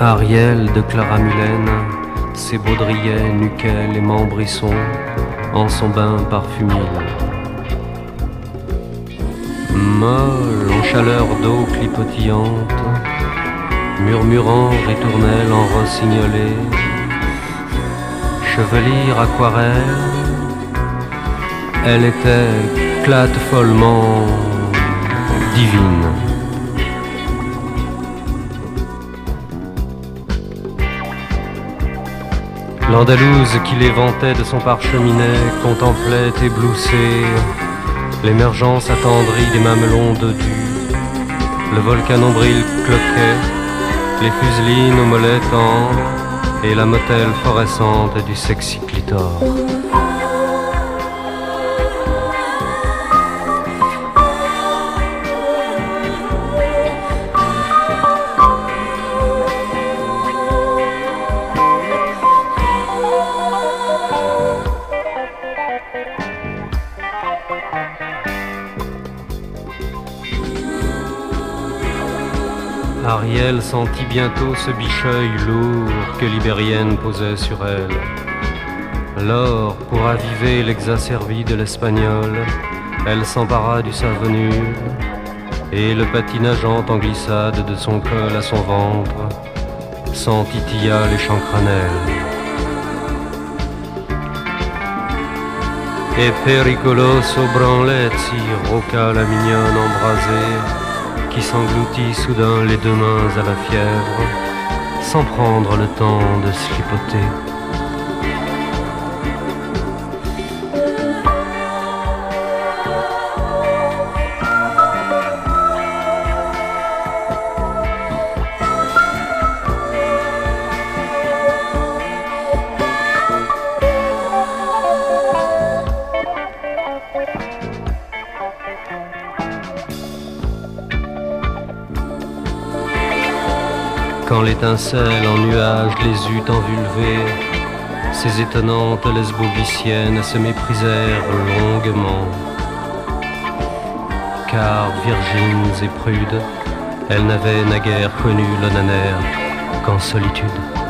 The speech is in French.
Ariel de Clara Mulaine, ses baudriers, nuquels et membrissons, en son bain parfumé. Molle en chaleur d'eau clipotillante, murmurant ritournelle en rossignolé, chevelire aquarelle, elle était plate follement divine. L'Andalouse qui l'éventait de son parcheminet contemplait éblouissée l'émergence attendrie des mamelons dodus, le volcan nombril cloquait, les fuselines aux mollets tendres et la motelle florescente du sexy clitor. Ariel sentit bientôt ce bicheuil lourd que l'Ibérienne posait sur elle. Lors, pour aviver l'exacerbie de l'espagnol, elle s'empara du savonure et le patinageant en glissade de son col à son ventre, s'en titilla les chancranelles. Et pericoloso branletti, roca la mignonne embrasée, qui s'engloutit soudain les deux mains à la fièvre, sans prendre le temps de slipoter. Quand l'étincelle en nuage les eut envulvés, ces étonnantes lesboviciennes se méprisèrent longuement. Car virgines et prudes, elles n'avaient naguère connu l'onaner qu'en solitude.